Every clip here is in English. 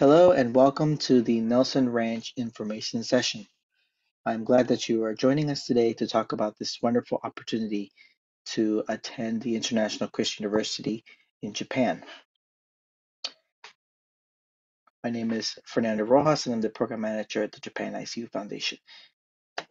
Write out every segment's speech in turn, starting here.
Hello and welcome to the Nelson Ranch information session. I'm glad that you are joining us today to talk about this wonderful opportunity to attend the International Christian University in Japan. My name is Fernando Rojas and I'm the program manager at the Japan ICU Foundation. To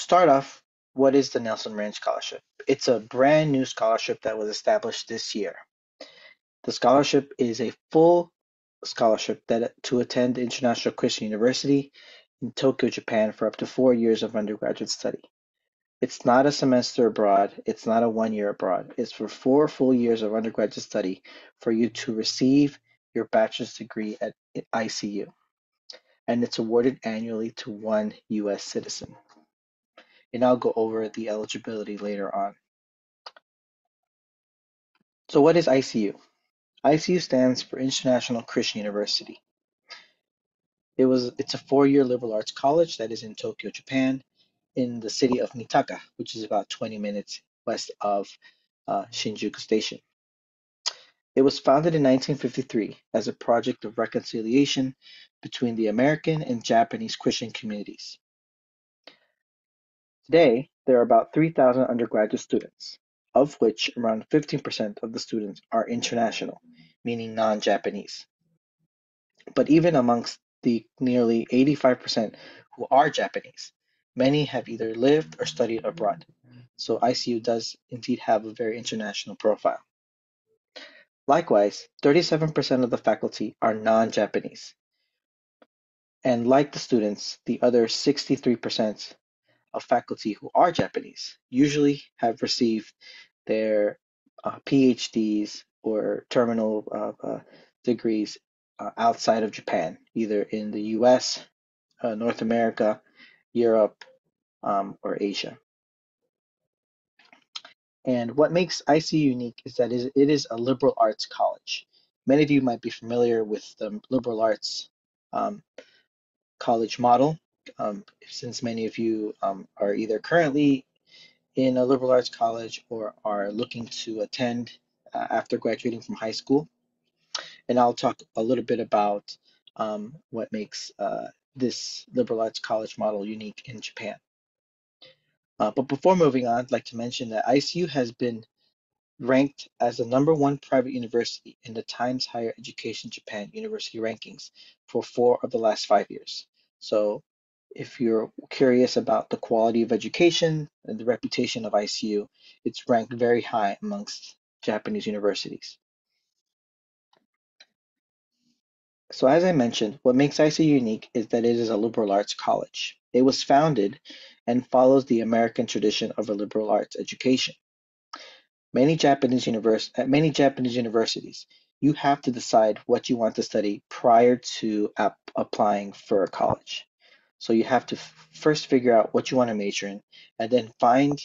start off, what is the Nelson Ranch Scholarship? It's a brand new scholarship that was established this year. The scholarship is a full scholarship that to attend International Christian University in Tokyo, Japan for up to four years of undergraduate study. It's not a semester abroad, it's not a one year abroad. It's for four full years of undergraduate study for you to receive your bachelor's degree at ICU. And it's awarded annually to one US citizen. And I'll go over the eligibility later on. So, what is ICU? ICU stands for International Christian University. It was it's a four-year liberal arts college that is in Tokyo, Japan, in the city of Mitaka, which is about 20 minutes west of uh, Shinjuku Station. It was founded in 1953 as a project of reconciliation between the American and Japanese Christian communities. Today, there are about 3,000 undergraduate students, of which around 15% of the students are international, meaning non-Japanese. But even amongst the nearly 85% who are Japanese, many have either lived or studied abroad. So ICU does indeed have a very international profile. Likewise, 37% of the faculty are non-Japanese. And like the students, the other 63% of faculty who are Japanese usually have received their uh, PhDs or terminal uh, uh, degrees uh, outside of Japan, either in the US, uh, North America, Europe, um, or Asia. And what makes IC unique is that it is a liberal arts college. Many of you might be familiar with the liberal arts um, college model, um, since many of you um, are either currently in a liberal arts college or are looking to attend uh, after graduating from high school. And I'll talk a little bit about um, what makes uh, this liberal arts college model unique in Japan. Uh, but before moving on, I'd like to mention that ICU has been ranked as the number one private university in the Times Higher Education Japan University rankings for four of the last five years. So if you're curious about the quality of education and the reputation of ICU, it's ranked very high amongst Japanese universities. So as I mentioned, what makes ICU unique is that it is a liberal arts college. It was founded and follows the American tradition of a liberal arts education. Many Japanese univers- at many Japanese universities, you have to decide what you want to study prior to ap- applying for a college. So you have to first figure out what you want to major in, and then find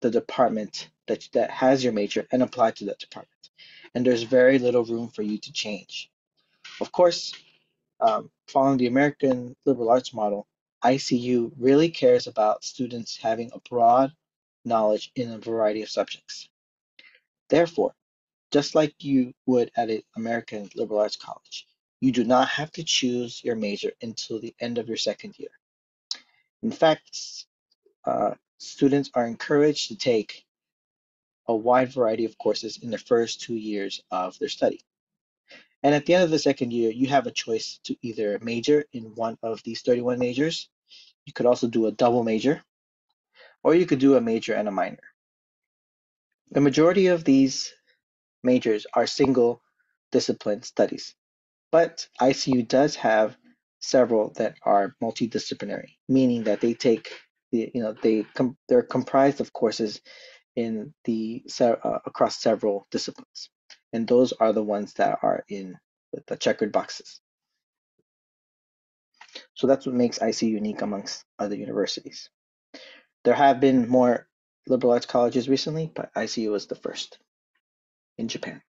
the department that that has your major and apply to that department. And there's very little room for you to change. Of course, um, following the American liberal arts model, ICU really cares about students having a broad knowledge in a variety of subjects. Therefore, just like you would at an American liberal arts college, you do not have to choose your major until the end of your second year. In fact, uh, students are encouraged to take a wide variety of courses in the first two years of their study. And at the end of the second year, you have a choice to either major in one of these 31 majors. You could also do a double major, or you could do a major and a minor. The majority of these majors are single discipline studies, but ICU does have several that are multidisciplinary, meaning that they take the, you know, they com- they're comprised of courses in the uh, across several disciplines and those are the ones that are in the checkered boxes. So that's what makes IC unique amongst other universities. There have been more liberal arts colleges recently, but ICU was the first in Japan.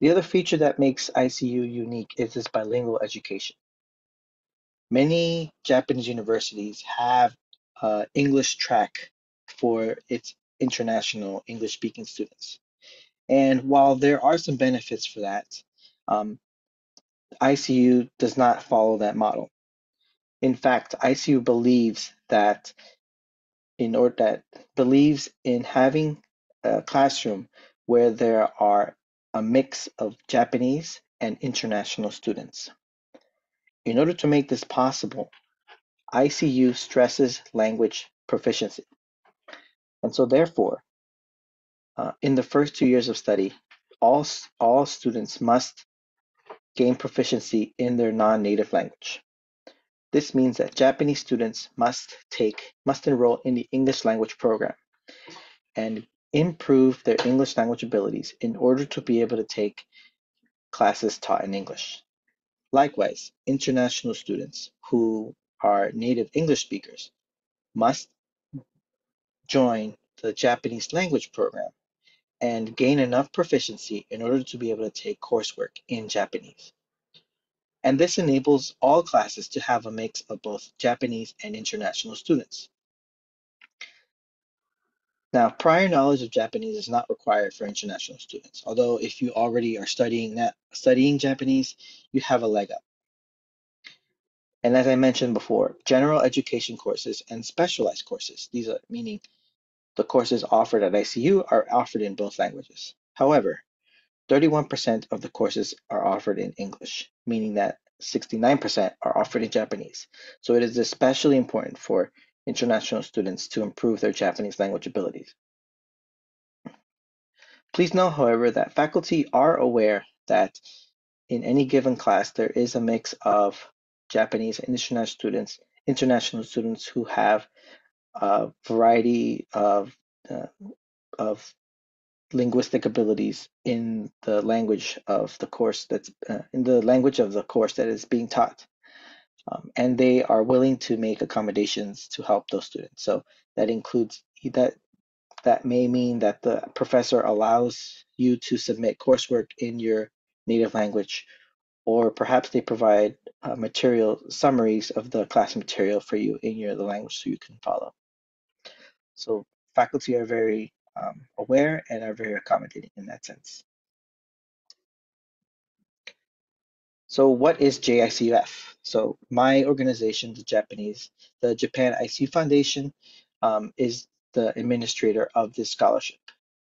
The other feature that makes ICU unique is its bilingual education. Many Japanese universities have an English track for its international English speaking students. And while there are some benefits for that, Um, ICU does not follow that model. In fact, ICU believes that in order that believes in having a classroom where there are a mix of Japanese and international students. In order to make this possible, ICU stresses language proficiency. And so therefore, uh, in the first two years of study, all, all students must gain proficiency in their non-native language. This means that Japanese students must take must enroll in the English language program and improve their English language abilities in order to be able to take classes taught in English. Likewise, international students who are native English speakers must join the Japanese language program and gain enough proficiency in order to be able to take coursework in Japanese. And this enables all classes to have a mix of both Japanese and international students. Now, prior knowledge of Japanese is not required for international students, although if you already are studying that studying Japanese, you have a leg up. And as I mentioned before, general education courses and specialized courses, these are meaning the courses offered at ICU are offered in both languages. However, 31% of the courses are offered in English, meaning that 69% are offered in Japanese. So it is especially important for international students to improve their Japanese language abilities. Please know, however, that faculty are aware that in any given class, there is a mix of Japanese and international students, international students who have a variety of, uh, of linguistic abilities in the language of the course that's uh, in the language of the course that is being taught. Um, and they are willing to make accommodations to help those students. So that includes that that may mean that the professor allows you to submit coursework in your native language, or perhaps they provide uh, material summaries of the class material for you in your the language so you can follow. So faculty are very um, aware and are very accommodating in that sense. So what is JICUF? So my organization, the Japanese, the Japan ICU Foundation, um, is the administrator of this scholarship.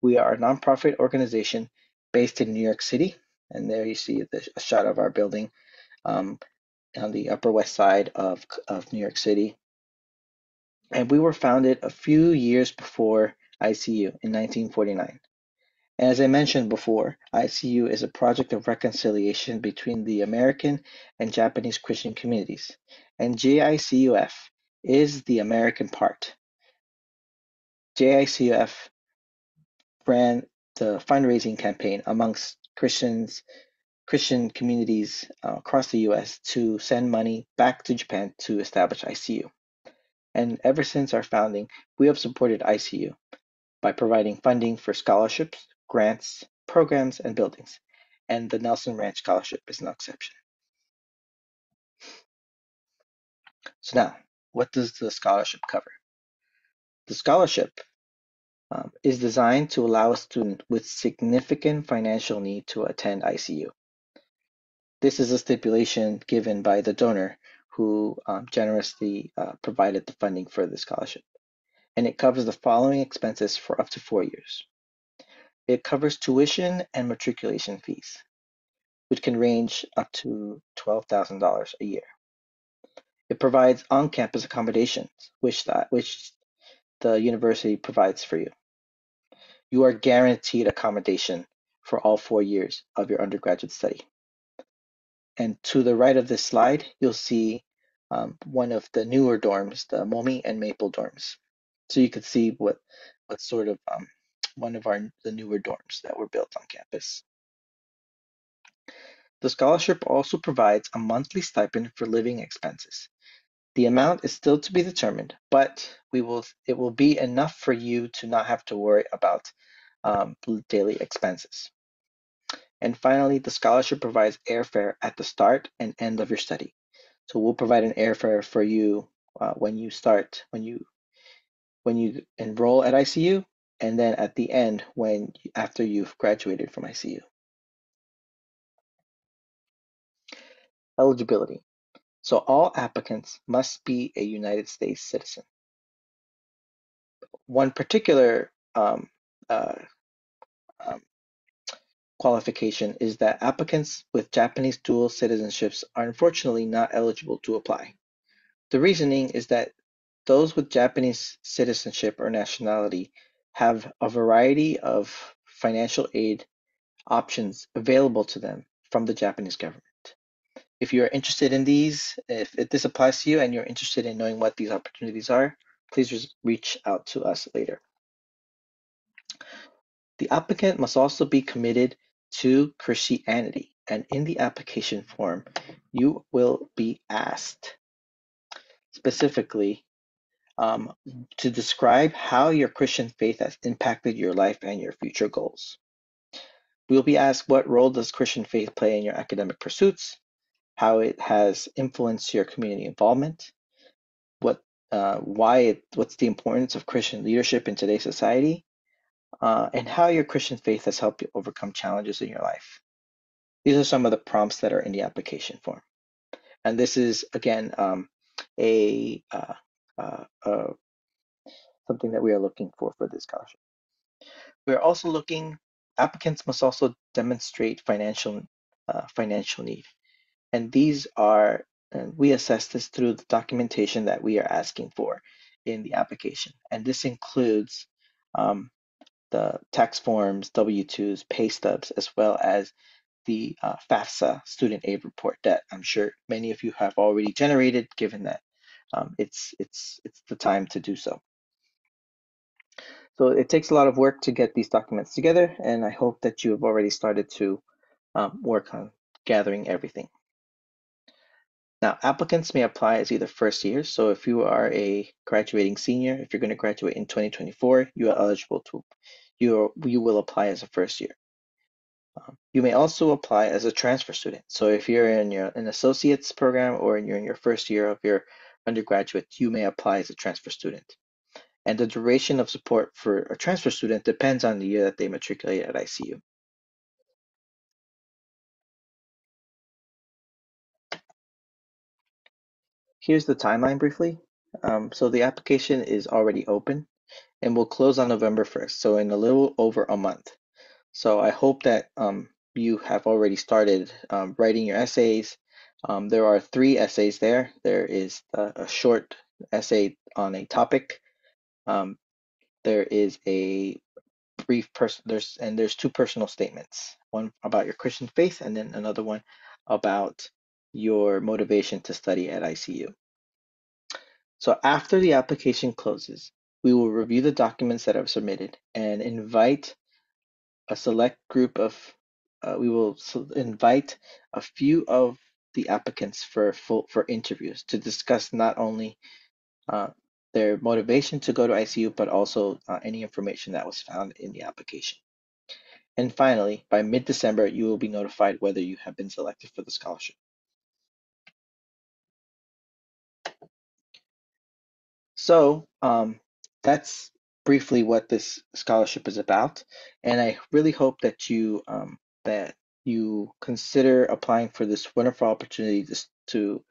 We are a nonprofit organization based in New York City, and there you see the, a shot of our building um, on the Upper West Side of, of New York City. And we were founded a few years before ICU in 1949. As I mentioned before, ICU is a project of reconciliation between the American and Japanese Christian communities, and JICUF is the American part. JICUF ran the fundraising campaign amongst Christians, Christian communities uh, across the US to send money back to Japan to establish ICU. And ever since our founding, we have supported ICU by providing funding for scholarships, grants, programs, and buildings. And the Nelson Ranch Scholarship is no exception. So now, what does the scholarship cover? The scholarship um, is designed to allow a student with significant financial need to attend ICU. This is a stipulation given by the donor who um, generously uh, provided the funding for the scholarship. And it covers the following expenses for up to four years. It covers tuition and matriculation fees, which can range up to $12,000 a year. It provides on-campus accommodations, which that which the university provides for you. You are guaranteed accommodation for all four years of your undergraduate study. And to the right of this slide, you'll see um, one of the newer dorms, the Momi and Maple dorms. So you could see what what sort of um, one of our the newer dorms that were built on campus. The scholarship also provides a monthly stipend for living expenses. The amount is still to be determined, but we will it will be enough for you to not have to worry about um, daily expenses. And finally, the scholarship provides airfare at the start and end of your study. So we'll provide an airfare for you uh, when you start, when you when you enroll at ICU, and then at the end when after you've graduated from ICU. Eligibility. So all applicants must be a United States citizen. One particular um, uh, um, qualification is that applicants with Japanese dual citizenships are unfortunately not eligible to apply. The reasoning is that those with Japanese citizenship or nationality have a variety of financial aid options available to them from the Japanese government. If you're interested in these, if, if this applies to you and you're interested in knowing what these opportunities are, please reach out to us later. The applicant must also be committed to Christianity, and in the application form, you will be asked specifically um, to describe how your Christian faith has impacted your life and your future goals. We will be asked what role does Christian faith play in your academic pursuits, how it has influenced your community involvement, what, uh, why, it, what's the importance of Christian leadership in today's society, uh, and how your Christian faith has helped you overcome challenges in your life. These are some of the prompts that are in the application form. And this is, again, um, a, uh, uh, something that we are looking for for this scholarship. We are also looking, applicants must also demonstrate financial, uh, financial need. And these are, and we assess this through the documentation that we are asking for in the application. And this includes um, the tax forms, W-2s, pay stubs, as well as the uh, FAFSA student aid report that I'm sure many of you have already generated, given that um, it's it's it's the time to do so. So it takes a lot of work to get these documents together, and I hope that you have already started to um, work on gathering everything. Now, applicants may apply as either first year. So if you are a graduating senior, if you're going to graduate in 2024, you are eligible to, you, are, you will apply as a first year. Um, you may also apply as a transfer student. So if you're in your an associate's program or you're in your first year of your undergraduate, you may apply as a transfer student. And the duration of support for a transfer student depends on the year that they matriculate at ICU. Here's the timeline briefly. Um, so the application is already open and will close on November 1st, so in a little over a month. So I hope that um, you have already started um, writing your essays. Um, there are three essays there. There is a, a short essay on a topic. Um, there is a brief person there's and there's two personal statements one about your christian faith and then another one about your motivation to study at icu so after the application closes we will review the documents that are submitted and invite a select group of uh, we will invite a few of the applicants for full for interviews to discuss not only uh, their motivation to go to ICU, but also uh, any information that was found in the application. And finally, by mid-December, you will be notified whether you have been selected for the scholarship. So um, that's briefly what this scholarship is about, and I really hope that you um, that you consider applying for this wonderful opportunity to, to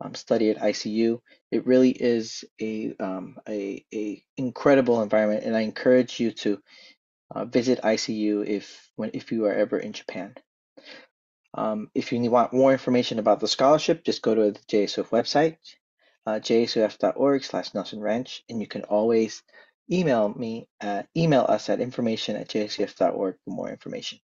um, study at ICU. It really is a, um, a, a incredible environment, and I encourage you to uh, visit ICU if when if you are ever in Japan. Um, if you want more information about the scholarship, just go to the JICUF website, uh, jicuf.org slash Nelson Ranch, and you can always email me, at, email us at information at jicuf.org for more information.